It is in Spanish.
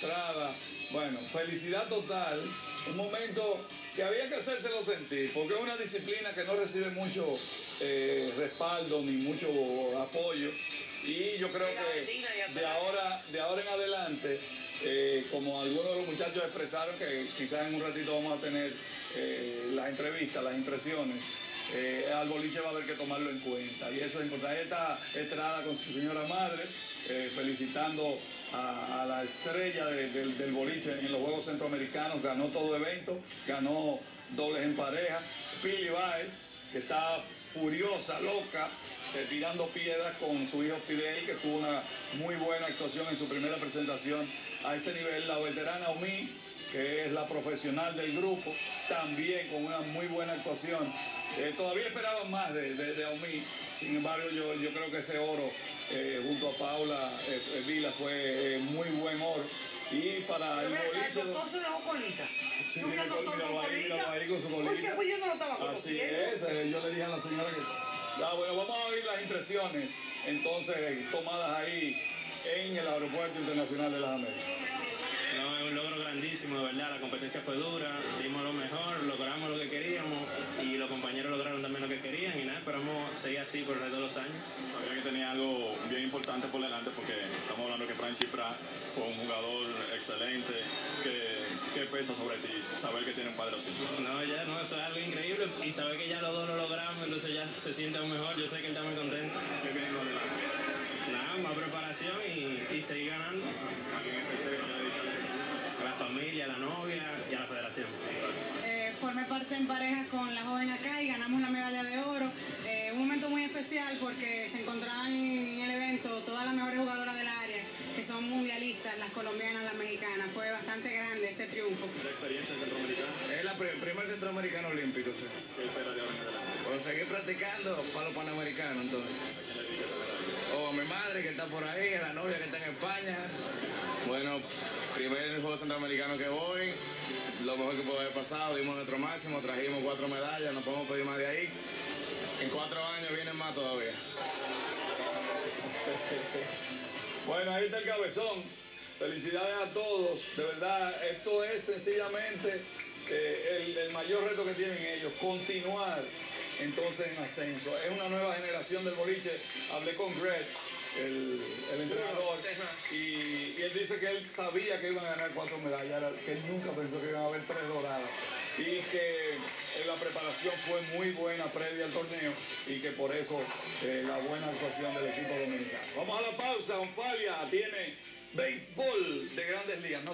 Estrada. Bueno, felicidad total. Un momento que había que hacérselo sentir, porque es una disciplina que no recibe mucho eh, respaldo ni mucho apoyo. Y yo creo que de ahora, de ahora en adelante, eh, como algunos de los muchachos expresaron, que quizás en un ratito vamos a tener eh, las entrevistas, las impresiones, eh, al boliche va a haber que tomarlo en cuenta. Y eso es importante. Esta Estrada con su señora madre, eh, felicitando a, la estrella de- del, boliche en los Juegos Centroamericanos, ganó todo evento, ganó dobles en pareja. Pili Baez, que está furiosa, loca, eh, tirando piedras con su hijo Fidel, que tuvo una muy buena actuación en su primera presentación a este nivel. La veterana Omi, que es la profesional del grupo, también con una muy buena actuación. Eh, todavía esperaban más de, de, de Omi, sin embargo yo, yo creo que ese oro eh, junto a Paula eh, eh, Vila fue eh, muy buen oro. Y para el acá, el doctor se dejó colita. Sí, ¿Tú mira, míralo con ahí, con su ¿Por colita. Pues yo no lo estaba Así es, eh, yo le dije a la señora que... Ya, bueno, vamos a oír las impresiones, entonces, tomadas ahí en el Aeropuerto Internacional de las Américas. No, es un logro grandísimo, de verdad. La competencia fue dura, dimos lo mejor, importante por delante porque estamos hablando que Franchi Prat fue un jugador excelente que, que pesa sobre ti, saber que tiene un padre así. No, ya, no, eso es algo increíble y saber que ya los dos lo logramos, entonces ya se siente aún mejor. Yo sé que él está muy contento. ¿Qué viene por delante? Nada, más preparación y, y seguir ganando. La familia, a la novia y a la federación. Eh, formé parte en pareja con la joven acá y ganamos la medalla de oro. Eh, un momento muy especial porque se encontraban en el evento todas las mejores jugadoras del área, que las colombianas, las mexicanas. Fue bastante grande este triunfo. ¿La experiencia centroamericana? Es la pri- primer centroamericano olímpico, sí. ¿Qué espera de ahora en adelante? Seguir practicando para los panamericanos, entonces. O a mi madre que está por ahí, a la novia que está en España. Bueno, primer juego centroamericano que voy, lo mejor que puede haber pasado, dimos nuestro máximo, trajimos cuatro medallas, no podemos pedir más de ahí. En cuatro años vienen más todavía. Ahí está el cabezón. Felicidades a todos. De verdad, esto es sencillamente eh, el, el mayor reto que tienen ellos, continuar entonces en ascenso. Es una nueva generación del boliche. Hablé con Greg, el, el entrenador, y, y él dice que él sabía que iban a ganar cuatro medallas, que él nunca pensó que iban a haber tres doradas. Y que eh, la preparación fue muy buena previa al torneo y que por eso eh, la buena actuación del equipo pausa, Onfalia tiene béisbol de grandes ligas.